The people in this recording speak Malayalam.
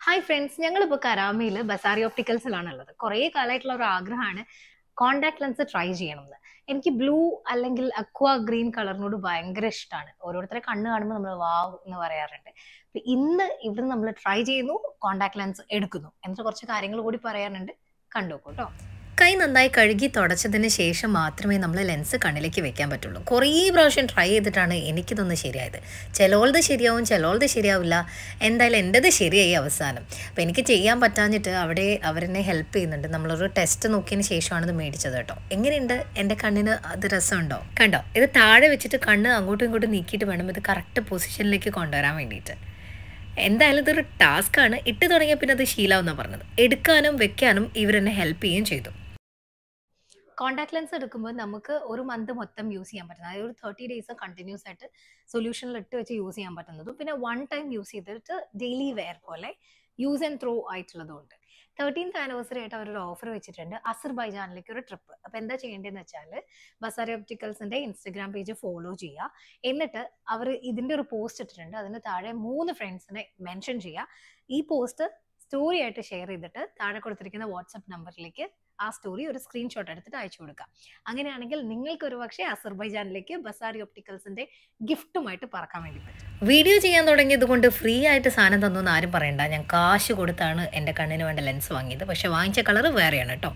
ഹായ് ഫ്രണ്ട്സ് ഞങ്ങൾ ഞങ്ങളിപ്പോൾ കരാമയിൽ ബസാറി ഓപ്റ്റിക്കൽസിലാണ് ഉള്ളത് കുറേ കാലമായിട്ടുള്ള ഒരു ആഗ്രഹമാണ് കോണ്ടാക്ട് ലെൻസ് ട്രൈ ചെയ്യണമെന്ന്. എനിക്ക് ബ്ലൂ അല്ലെങ്കിൽ അക്വ ഗ്രീൻ കളറിനോട് ഭയങ്കര ഇഷ്ടമാണ് ഓരോരുത്തരെ കണ്ണ് കാണുമ്പോൾ നമ്മൾ വാവ് എന്ന് പറയാറുണ്ട്. ഇന്ന് ഇവിടുന്ന് നമ്മൾ ട്രൈ ചെയ്യുന്നു കോണ്ടാക്ട് ലെൻസ് എടുക്കുന്നു. എന്നിട്ട് കുറച്ച് കാര്യങ്ങൾ കൂടി പറയാനുണ്ട് കണ്ടു കേട്ടോ കൈ നന്നായി കഴുകി തുടച്ചതിന് ശേഷം മാത്രമേ നമ്മൾ ലെൻസ് കണ്ണിലേക്ക് വെക്കാൻ പറ്റുള്ളൂ. കുറേ പ്രാവശ്യം ട്രൈ ചെയ്തിട്ടാണ് എനിക്കിതൊന്ന് ശരിയായത്. ചിലോളത് ശരിയാവും ചിലോളത് ശരിയാവില്ല. എന്തായാലും എന്റെത് ശരിയായി അവസാനം. അപ്പോൾ എനിക്ക് ചെയ്യാൻ പറ്റാഞ്ഞിട്ട് അവിടെ അവരെന്നെ ഹെൽപ്പ് ചെയ്യുന്നുണ്ട്. നമ്മളൊരു ടെസ്റ്റ് നോക്കിയതിന് ശേഷമാണ് ഇത് മേടിച്ചത് കേട്ടോ. എങ്ങനെയുണ്ട്? എന്റെ കണ്ണിന് അത് രസമുണ്ടോ? കണ്ടോ? ഇത് താഴെ വെച്ചിട്ട് കണ്ണ് അങ്ങോട്ടും ഇങ്ങോട്ടും നീക്കിയിട്ട് വേണം ഇത് കറക്റ്റ് പൊസിഷനിലേക്ക് കൊണ്ടുവരാൻ വേണ്ടിയിട്ട്. എന്തായാലും ഇതൊരു ടാസ്ക്കാണ് ഇട്ട് തുടങ്ങിയ പിന്നെ അത് ശീലമെന്നാണ് പറഞ്ഞത്. എടുക്കാനും വെക്കാനും ഇവരെന്നെ ഹെൽപ്പ് ചെയ്യുകയും ചെയ്തു. കോണ്ടാക്ട് ലെൻസ് എടുക്കുമ്പോൾ നമുക്ക് ഒരു മന്ത് മൊത്തം യൂസ് ചെയ്യാൻ പറ്റുന്നത്. അതായത് ഒരു തേർട്ടി ഡേയ്സ് കണ്ടിന്യൂസ് ആയിട്ട് സൊല്യൂഷനിൽ ഇട്ട് വെച്ച് യൂസ് ചെയ്യാൻ പറ്റുന്നതും. പിന്നെ വൺ ടൈം യൂസ് ചെയ്തിട്ട് ഡെയിലി വെയർ പോലെ യൂസ് ആൻഡ് ത്രോ ആയിട്ടുള്ളതുകൊണ്ട് തേർട്ടീൻത്ത് ആനിവേഴ്സറി ആയിട്ട് അവരൊരു ഓഫർ വെച്ചിട്ടുണ്ട്. അസർബൈജാനിലേക്ക് ഒരു ട്രിപ്പ് അപ്പോൾ എന്താ ചെയ്യേണ്ടതെന്ന് വെച്ചാൽ ബസാരി ഒപ്റ്റിക്കൽസിന്റെ ഇൻസ്റ്റഗ്രാം പേജ് ഫോളോ ചെയ്യുക. എന്നിട്ട് അവർ ഇതിന്റെ ഒരു പോസ്റ്റ് ഇട്ടിട്ടുണ്ട്. അതിന് താഴെ മൂന്ന് ഫ്രണ്ട്സിനെ മെൻഷൻ ചെയ്യുക. ഈ പോസ്റ്റ് സ്റ്റോറി ആയിട്ട് ഷെയർ ചെയ്തിട്ട് താഴെ കൊടുത്തിരിക്കുന്ന വാട്സപ്പ് നമ്പറിലേക്ക് ആ സ്റ്റോറി ഒരു സ്ക്രീൻഷോട്ട് എടുത്തിട്ട് അയച്ചു കൊടുക്കാം. അങ്ങനെയാണെങ്കിൽ നിങ്ങൾക്ക് ഒരു പക്ഷേ അസർബൈജാനിലേക്ക് ബസാരി ഒപ്റ്റിക്കൽസിന്റെ ഗിഫ്റ്റുമായിട്ട് പറക്കാൻ വേണ്ടി പറ്റും. വീഡിയോ ചെയ്യാൻ തുടങ്ങിയത് കൊണ്ട് ഫ്രീ ആയിട്ട് സാധനം തന്നു എന്ന് ആരും പറയണ്ട. ഞാൻ കാശ് കൊടുത്താണ് എന്റെ കണ്ണിന് വേണ്ട ലെൻസ് വാങ്ങിയത്. പക്ഷെ വാങ്ങിച്ച കളർ വേറെയാണ് കേട്ടോ.